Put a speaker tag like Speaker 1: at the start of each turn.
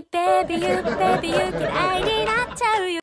Speaker 1: baby, you, baby, you